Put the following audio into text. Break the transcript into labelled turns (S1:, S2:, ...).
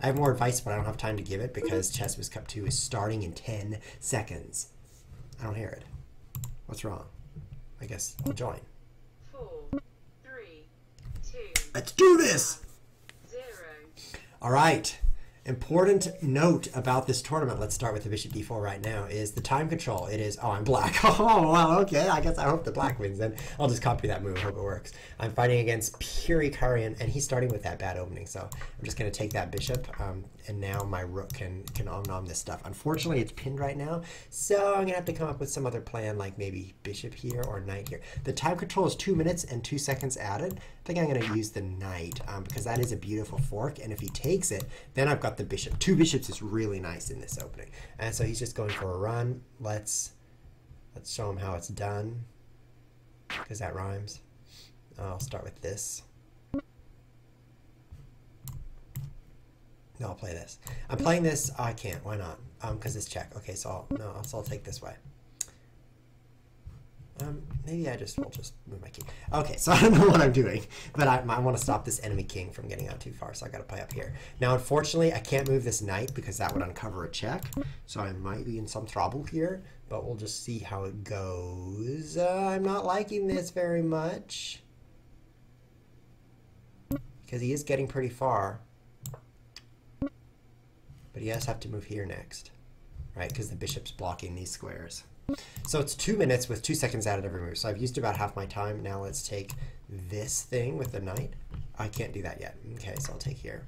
S1: I have more advice, but I don't have time to give it because mm-hmm. Chess Whiz Cup 2 is starting in 10 seconds. I don't hear it. What's wrong? I guess I'll join.
S2: four, three, two,
S1: Let's do this!
S2: zero.
S1: All right. Important note about this tournament, let's start with the bishop d4 right now, is the time control. It is, oh, I'm black. Oh, well, okay. I guess I hope the black wins then. I'll just copy that move, hope it works. I'm fighting against Puri Karian, and he's starting with that bad opening, so I'm just going to take that bishop, um, and now my rook can, can om-nom this stuff. Unfortunately, it's pinned right now, so I'm going to have to come up with some other plan, like maybe bishop here or knight here. The time control is two minutes and two seconds added. I think I'm going to use the knight, um, because that is a beautiful fork, and if he takes it, then I've got the bishop. Two bishops is really nice in this opening. And so he's just going for a run. Let's let's show him how it's done. Because that rhymes. I'll start with this. No, I'll play this. I'm playing this. Oh, I can't. Why not? Um, because it's check. Okay, so I'll, no, so I'll take this way. Um, maybe I just will just move my king. Okay, so I don't know what I'm doing, but I, I want to stop this enemy king from getting out too far, so I got to play up here. Now, unfortunately, I can't move this knight because that would uncover a check, so I might be in some trouble here, but we'll just see how it goes. Uh, I'm not liking this very much because he is getting pretty far, but he does have to move here next, right? Because the bishop's blocking these squares. So it's two minutes with two seconds added every move. So I've used about half my time. Now let's take this thing with the knight. I can't do that yet. Okay, so I'll take here.